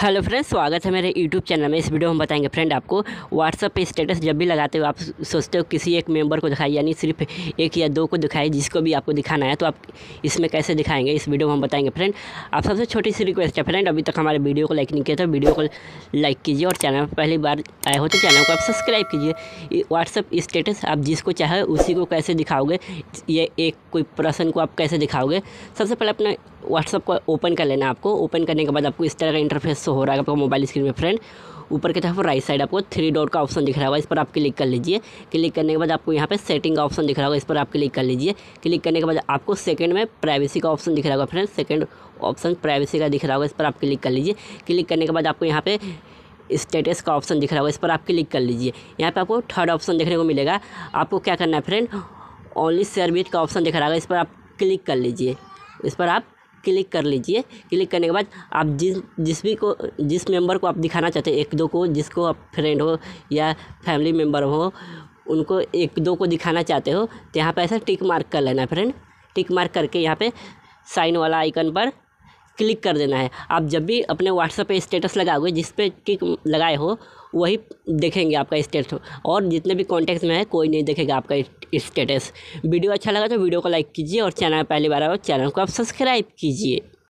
Hello friends, स्वागत है मेरे यूट्यूब चैनल में। इस वीडियो में हम बताएँगे फ्रेंड आपको व्हाट्सअप पे स्टेटस जब भी लगाते हो आप सोचते हो किसी एक मेंबर को दिखाई यानी सिर्फ़ एक या दो को दिखाई जिसको भी आपको दिखाना है तो आप इसमें कैसे दिखाएँगे? इस वीडियो में हम बताएँगे फ्रेंड। आप सबसे छोटी सी रिक्वेस्ट है फ्रेंड, अभी तक हमारे वीडियो को लाइक नहीं किया तो वीडियो को लाइक कीजिए और चैनल पर पहली बार आए हो तो चैनल को आप सब्सक्राइब कीजिए। व्हाट्सअप स्टेटस आप जिसको चाहे उसी को कैसे दिखाओगे, ये एक कोई पर्सन को आप कैसे दिखाओगे? सबसे पहले अपना व्हाट्सअप को ओपन कर लेना आपको। ओपन करने के बाद आपको इस तरह का इंटरफेस हो रहा है आपको मोबाइल स्क्रीन में फ्रेंड ऊपर की तरफ़ राइट साइड आपको थ्री डॉट का ऑप्शन दिख रहा होगा, इस पर आप क्लिक कर लीजिए। क्लिक करने के बाद आपको यहाँ पे सेटिंग का ऑप्शन दिख रहा होगा, इस पर आप क्लिक कर लीजिए। क्लिक करने के बाद आपको सेकंड में प्राइवेसी का ऑप्शन दिख रहा होगा फ्रेंड सेकंड ऑप्शन प्राइवेसी का दिख रहा होगा, इस पर आप क्लिक कर लीजिए। क्लिक करने के बाद आपको यहाँ पे स्टेटस का ऑप्शन दिख रहा होगा, इस पर आप क्लिक कर लीजिए। यहाँ पे आपको थर्ड ऑप्शन देखने को मिलेगा। आपको क्या करना है फ्रेंड ओनली विथ का ऑप्शन दिख रहा होगा, इस पर आप क्लिक कर लीजिए। इस पर आप क्लिक कर लीजिए। क्लिक करने के बाद आप जिस जिस भी को, जिस मेंबर को आप दिखाना चाहते हैं, एक दो को, जिसको आप फ्रेंड हो या फैमिली मेंबर हो, उनको एक दो को दिखाना चाहते हो तो यहाँ पर ऐसा टिक मार्क कर लेना फ्रेंड टिक मार्क करके यहाँ पे साइन वाला आइकन पर क्लिक कर देना है। आप जब भी अपने व्हाट्सएप पे स्टेटस लगाओगे, जिस पे टिक लगाए हो, वही देखेंगे आपका स्टेटस और जितने भी कॉन्टेक्ट में है, कोई नहीं देखेगा आपका स्टेटस वीडियो अच्छा लगा तो वीडियो को लाइक कीजिए और चैनल पहली बार आओ चैनल को आप सब्सक्राइब कीजिए।